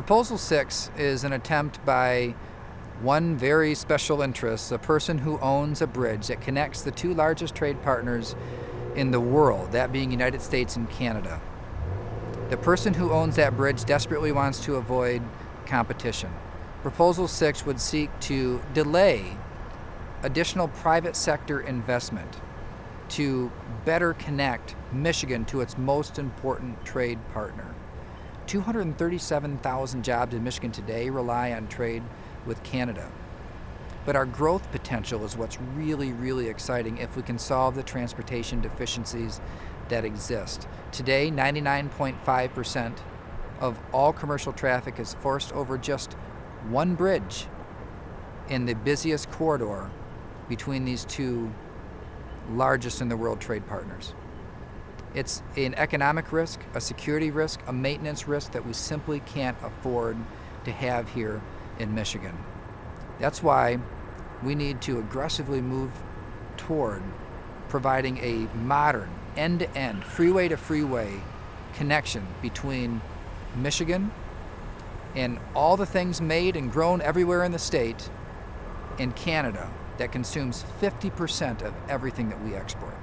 Proposal 6 is an attempt by one very special interest, a person who owns a bridge that connects the two largest trade partners in the world, that being United States and Canada. The person who owns that bridge desperately wants to avoid competition. Proposal 6 would seek to delay additional private sector investment to better connect Michigan to its most important trade partner. 237,000 jobs in Michigan today rely on trade with Canada. But our growth potential is what's really, really exciting if we can solve the transportation deficiencies that exist. Today, 99.5% of all commercial traffic is forced over just one bridge in the busiest corridor between these two largest in the world trade partners. It's an economic risk, a security risk, a maintenance risk that we simply can't afford to have here in Michigan. That's why we need to aggressively move toward providing a modern, end to end, freeway to freeway connection between Michigan and all the things made and grown everywhere in the state and Canada that consumes 50% of everything that we export.